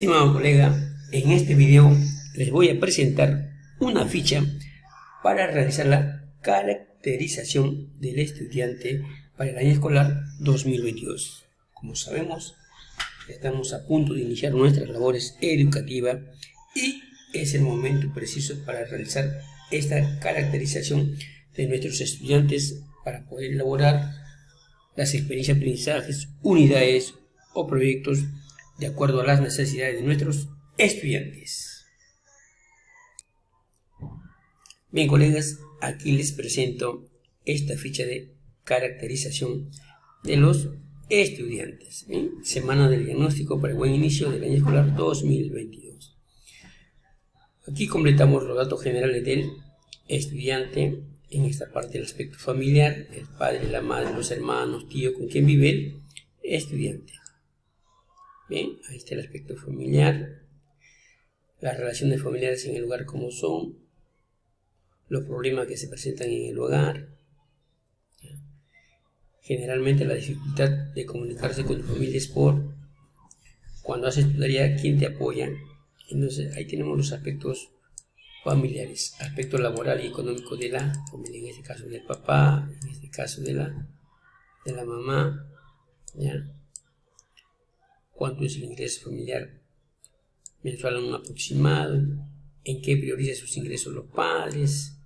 Estimado colega, en este video les voy a presentar una ficha para realizar la caracterización del estudiante para el año escolar 2022. Como sabemos, estamos a punto de iniciar nuestras labores educativas y es el momento preciso para realizar esta caracterización de nuestros estudiantes para poder elaborar las experiencias aprendizajes, unidades o proyectos de acuerdo a las necesidades de nuestros estudiantes. Bien, colegas, aquí les presento esta ficha de caracterización de los estudiantes. Semana del diagnóstico para el buen inicio del año escolar 2022. Aquí completamos los datos generales del estudiante en esta parte del aspecto familiar, el padre, la madre, los hermanos, tío, con quien vive el estudiante. Bien, ahí está el aspecto familiar, las relaciones familiares en el hogar como son, los problemas que se presentan en el hogar, generalmente la dificultad de comunicarse con tu familia es por cuando haces tu tarea, quién te apoya. Entonces ahí tenemos los aspectos familiares, aspecto laboral y económico de la familia, en este caso del papá, en este caso de la, de la mamá, ¿ya? Cuánto es el ingreso familiar mensual en un aproximado, en qué prioriza sus ingresos los padres,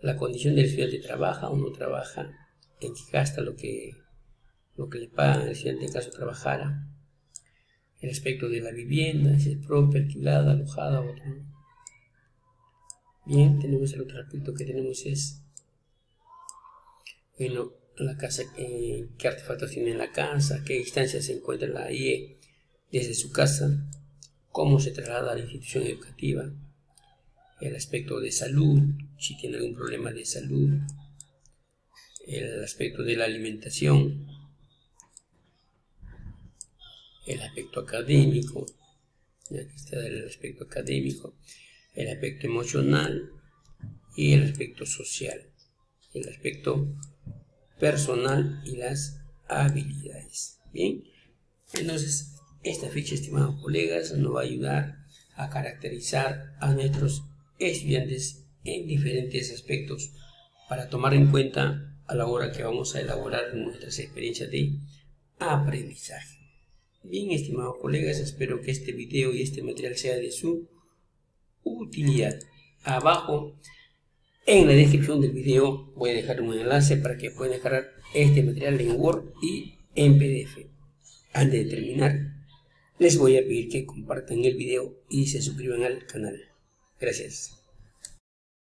la condición del estudiante trabaja o no trabaja, en qué gasta lo que, lo que le pagan al estudiante en caso trabajara, el aspecto de la vivienda, si es propia, alquilada, alojada o no. Bien, tenemos el otro aspecto que tenemos es, bueno, la casa, eh, qué artefactos tiene en la casa, qué distancia se encuentra la IE desde su casa, cómo se traslada a la institución educativa, el aspecto de salud, si tiene algún problema de salud, el aspecto de la alimentación, el aspecto académico, ya que está el aspecto académico, el aspecto emocional y el aspecto social, el aspecto personal y las habilidades. Bien, entonces esta ficha, estimados colegas, nos va a ayudar a caracterizar a nuestros estudiantes en diferentes aspectos para tomar en cuenta a la hora que vamos a elaborar nuestras experiencias de aprendizaje. Bien, estimados colegas, espero que este video y este material sea de su utilidad. Abajo en la descripción del video voy a dejar un enlace para que puedan descargar este material en Word y en PDF. Antes de terminar, les voy a pedir que compartan el video y se suscriban al canal. Gracias.